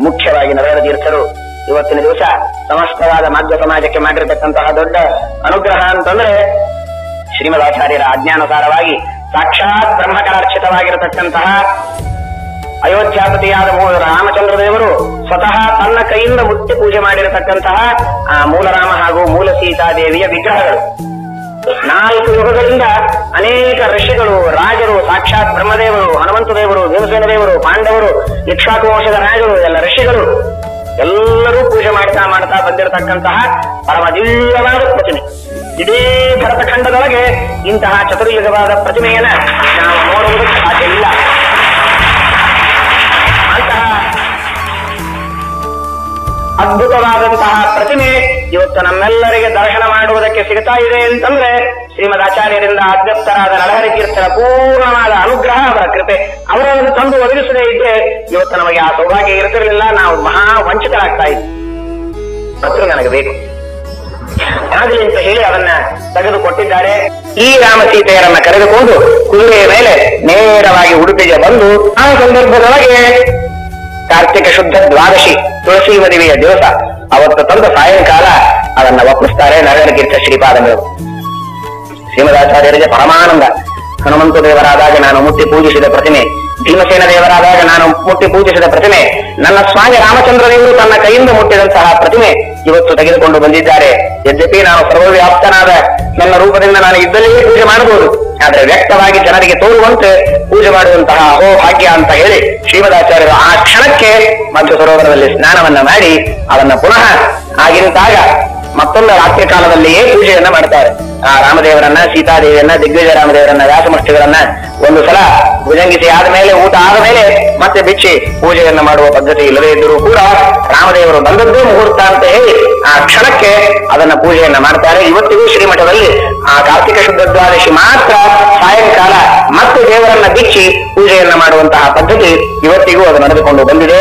ಮುಖ್ಯವಾಗಿ ನರೇಂದ್ರ ತೀರ್ಥರು ಇವತ್ತಿನ ದಿವಸ ಸಮಸ್ತವಾದ ಮಾಧ್ಯ ಸಮಾಜಕ್ಕೆ ಮಾಡಿರತಕ್ಕಂತಹ ದೊಡ್ಡ ಅನುಗ್ರಹ ಅಂತಂದ್ರೆ ಶ್ರೀಮದಾಚಾರ್ಯರ ಆಜ್ಞಾನುಸಾರವಾಗಿ ಸಾಕ್ಷಾತ್ ಬ್ರಹ್ಮಕಲಾರ್ಚಿತವಾಗಿರತಕ್ಕಂತಹ ಅಯೋಧ್ಯಾಪತಿಯಾದ ರಾಮಚಂದ್ರ ದೇವರು ಸ್ವತಃ ತನ್ನ ಕೈಯಿಂದ ಮುಟ್ಟಿ ಪೂಜೆ ಮಾಡಿರತಕ್ಕಂತಹ ಆ ಮೂಲರಾಮ ಹಾಗೂ ಮೂಲ ಸೀತಾದೇವಿಯ ವಿಗ್ರಹಗಳು. ನಾಲ್ಕು ಯುಗಗಳಿಂದ ಅನೇಕ ಋಷಿಗಳು, ರಾಜರು, ಸಾಕ್ಷಾತ್ ಬ್ರಹ್ಮದೇವರು ದೇವರು ಭೀಮಸೇನ ದೇವರು, ಪಾಂಡವರು ಇಕ್ಷಾಕು ವಂಶದ ರಾಜರು ಎಲ್ಲ ಋಷಿಗಳು, ಎಲ್ಲರೂ ಪೂಜೆ ಮಾಡ್ತಾ ಮಾಡ್ತಾ ಬಂದಿರತಕ್ಕಂತಹ ಪರಮ ದಿವ್ಯವಾದ ಪ್ರತಿಮೆ. ಇಡೀ ಭರತಖಂಡದೊಳಗೆ ಇಂತಹ ಚತುರ್ಯುಗವಾದ ಪ್ರತಿಮೆಯನ್ನ ನಾವು ನೋಡುವುದಕ್ಕೆ ಸಾಧ್ಯ ಇಲ್ಲ. ಅದ್ಭುತವಾದಂತಹ ಪ್ರತಿಮೆ ಇವತ್ತು ನಮ್ಮೆಲ್ಲರಿಗೆ ದರ್ಶನ ಮಾಡುವುದಕ್ಕೆ ಸಿಗ್ತಾ ಇದೆ ಅಂತಂದ್ರೆ ಶ್ರೀಮದ್ ಆಚಾರ್ಯರಿಂದ ಅಧ್ಯಕ್ಷರಾದ ನಳಹರಿ ತೀರ್ಥರ ಪೂರ್ಣವಾದ ಅನುಗ್ರಹ ಅವರ ಕೃಪೆ ಅವರನ್ನು ತಂದು ಒದಗಿಸದೇ ಇದ್ರೆ ಇವತ್ತು ನಮಗೆ ಆ ಸೌಭಾಗ್ಯ ಇರ್ತಿರಲಿಲ್ಲ ನಾವು ಮಹಾ ವಂಚಿತರಾಗ್ತಾ ಇದ್ವಿ. ನನಗೆ ಬೇಕು. ಆಗಲಿ ಅಂತ ಹೇಳಿ ಅವನ್ನ ತೆಗೆದುಕೊಟ್ಟಿದ್ದಾರೆ. ಈ ರಾಮ ಸೀತೆಯರನ್ನ ಕರೆದುಕೊಂಡು ಕುದುರೆಯ ಮೇಲೆ ನೇರವಾಗಿ ಉಡುಪಿಗೆ ಬಂದು ಆ ಸಂದರ್ಭದೊಳಗೆ ಕಾರ್ತಿಕ ಶುದ್ಧ ದ್ವಾದಶಿ ತುಳಸಿ ಮದುವೆಯ ದಿವಸ. ಅವತ್ತು ತಂದ ಸಾಯಂಕಾಲ ಅದನ್ನ ಒಪ್ಪಿಸ್ತಾರೆ ನಗರಕೀರ್ಥ ಶ್ರೀಪಾದಗಳು. ಶ್ರೀಮದಾಚಾರ್ಯರಿಗೆ ಪರಮಾನಂದ. ಹನುಮಂತ ದೇವರಾದಾಗ ನಾನು ಮುಟ್ಟಿ ಪೂಜಿಸಿದ ಪ್ರತಿಮೆ. ಭೀಮಸೇನ ದೇವರಾದಾಗ ನಾನು ಮುಟ್ಟಿ ಪೂಜಿಸಿದ ಪ್ರತಿಮೆ. ನನ್ನ ಸ್ವಾಮಿ ರಾಮಚಂದ್ರ ದೇವರು ತನ್ನ ಕೈಯಿಂದ ಮುಟ್ಟಿದಂತಹ ಪ್ರತಿಮೆ ಇವತ್ತು ತೆಗೆದುಕೊಂಡು ಬಂದಿದ್ದಾರೆ. ಯದ್ಯಪಿ ನಾನು ಸರ್ವವ್ಯಾಪ್ತನಾದ ನನ್ನ ರೂಪದಿಂದ ನಾನು ಇದ್ದಲ್ಲಿಯೇ ಪೂಜೆ ಮಾಡಬಹುದು. ಆದರೆ ವ್ಯಕ್ತವಾಗಿ ಜನರಿಗೆ ತೋರುವಂತೆ ಪೂಜೆ ಮಾಡುವಂತಹ ಅಹೋ ಭಾಗ್ಯ ಅಂತ ಹೇಳಿ ಶ್ರೀಮದಾಚಾರ್ಯರು ಆ ಕ್ಷಣಕ್ಕೆ ಮಧ್ಯ ಸರೋವರದಲ್ಲಿ ಸ್ನಾನವನ್ನ ಮಾಡಿ ಅವನ್ನ ಪುನಃ ಆಗಿಂತಾಗ ಮತ್ತೊಂದು ರಾತ್ರಿ ಕಾಲದಲ್ಲಿಯೇ ಪೂಜೆಯನ್ನ ಮಾಡ್ತಾರೆ. ಆ ರಾಮದೇವರನ್ನ, ಸೀತಾದೇವಿಯನ್ನ, ದಿಗ್ವಿಜಯ ರಾಮದೇವರನ್ನ ವ್ಯಾಸಮಷ್ಟಿಗಳನ್ನ ಒಂದು ಸಲ ಭುಜಂಗಿಸಿ ಆದ್ಮೇಲೆ ಊಟ ಆದ ಮೇಲೆ ಮತ್ತೆ ಬಿಚ್ಚಿ ಪೂಜೆಯನ್ನ ಮಾಡುವ ಪದ್ಧತಿ ಇಲ್ಲದೇ ಇದ್ದರೂ ಕೂಡ ರಾಮದೇವರು ಬಂದದ್ದೇ ಮುಹೂರ್ತ ಅಂತ ಹೇಳಿ ಆ ಕ್ಷಣಕ್ಕೆ ಅದನ್ನ ಪೂಜೆಯನ್ನ ಮಾಡ್ತಾರೆ. ಇವತ್ತಿಗೂ ಶ್ರೀಮಠದಲ್ಲಿ ಆ ಕಾರ್ತಿಕ ಶುದ್ಧ ದ್ವಾದಶಿ ಮಾತ್ರ ಸಾಯಂಕಾಲ ಮತ್ತೆ ದೇವರನ್ನ ಬಿಚ್ಚಿ ಪೂಜೆಯನ್ನ ಮಾಡುವಂತಹ ಪದ್ಧತಿ ಇವತ್ತಿಗೂ ಅದು ನಡೆದುಕೊಂಡು ಬಂದಿದೆ.